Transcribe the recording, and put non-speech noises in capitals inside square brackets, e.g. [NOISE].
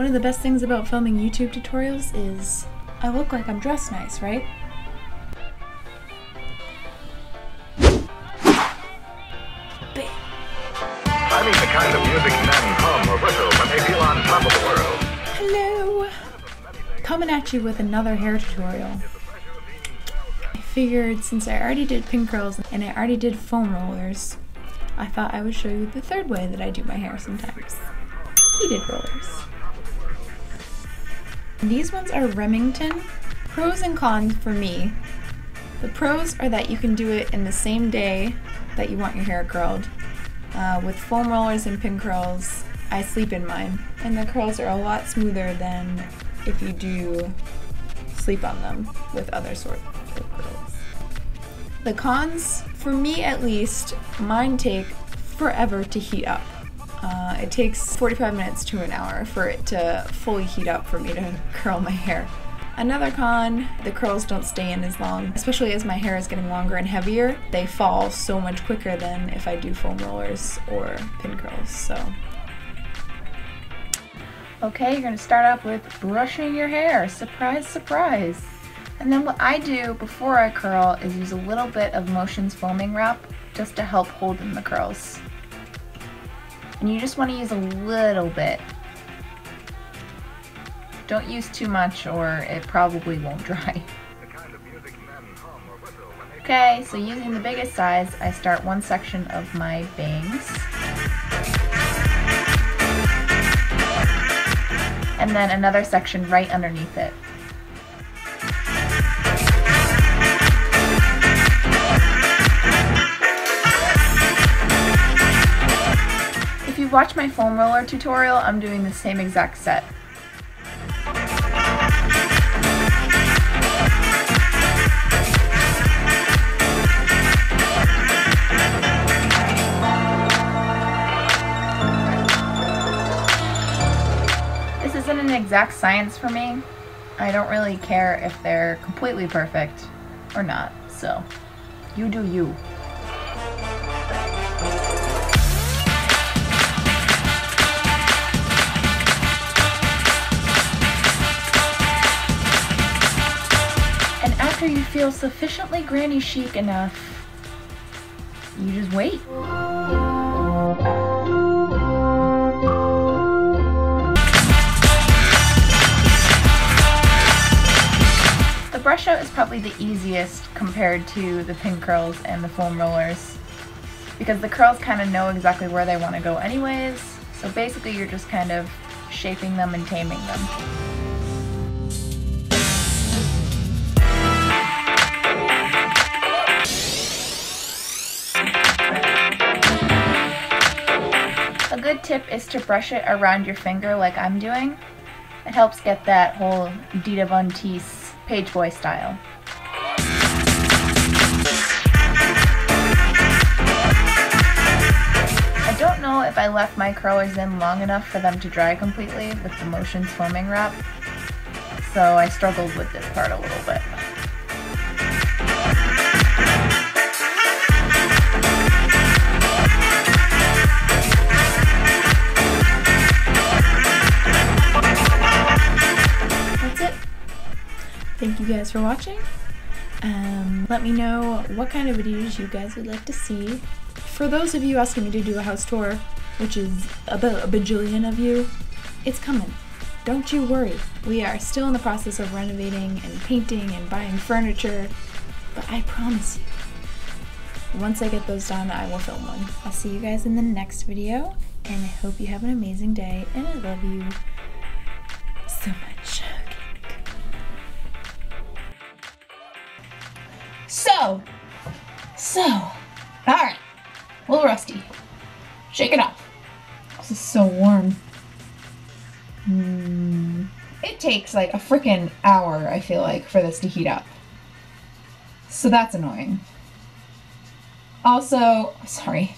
One of the best things about filming YouTube tutorials is I look like I'm dressed nice, right? I mean the kind of music men hum or whistle when they feel on top of the world. Hello! Coming at you with another hair tutorial. I figured since I already did pin curls and I already did foam rollers, I thought I would show you the third way that I do my hair sometimes. Heated rollers. These ones are Remington. Pros and cons for me. The pros are that you can do it in the same day that you want your hair curled. Uh, with foam rollers and pin curls, I sleep in mine, and the curls are a lot smoother than if you do sleep on them with other sorts of curls. The cons, for me at least, mine take forever to heat up. It takes 45 minutes to an hour for it to fully heat up for me to [LAUGHS] curl my hair. Another con, the curls don't stay in as long, especially as my hair is getting longer and heavier. They fall so much quicker than if I do foam rollers or pin curls, so. Okay, you're gonna start off with brushing your hair. Surprise, surprise. And then what I do before I curl is use a little bit of Motions foaming wrap just to help hold in the curls. And you just wanna use a little bit don't use too much or it probably won't [LAUGHS] dry. Okay, so using the biggest size, I start one section of my bangs. And then another section right underneath it. You've watched my foam roller tutorial, I'm doing the same exact set. This isn't an exact science for me. I don't really care if they're completely perfect or not, so you do you. After you feel sufficiently granny chic enough, you just wait. The brush out is probably the easiest compared to the pin curls and the foam rollers because the curls kind of know exactly where they want to go anyways. So basically you're just kind of shaping them and taming them. Tip is to brush it around your finger like I'm doing. It helps get that whole Dita Von Teese Page Boy style. I don't know if I left my curlers in long enough for them to dry completely with the motion foaming wrap, so I struggled with this part a little bit. You guys for watching. Um, let me know what kind of videos you guys would like to see. For those of you asking me to do a house tour, which is about a bajillion of you, it's coming. Don't you worry. We are still in the process of renovating and painting and buying furniture, but I promise you, once I get those done, I will film one. I'll see you guys in the next video, and I hope you have an amazing day, and I love you little rusty. Shake it off. This is so warm. Mm, it takes like a freaking hour, I feel like, for this to heat up. So that's annoying. Also, sorry,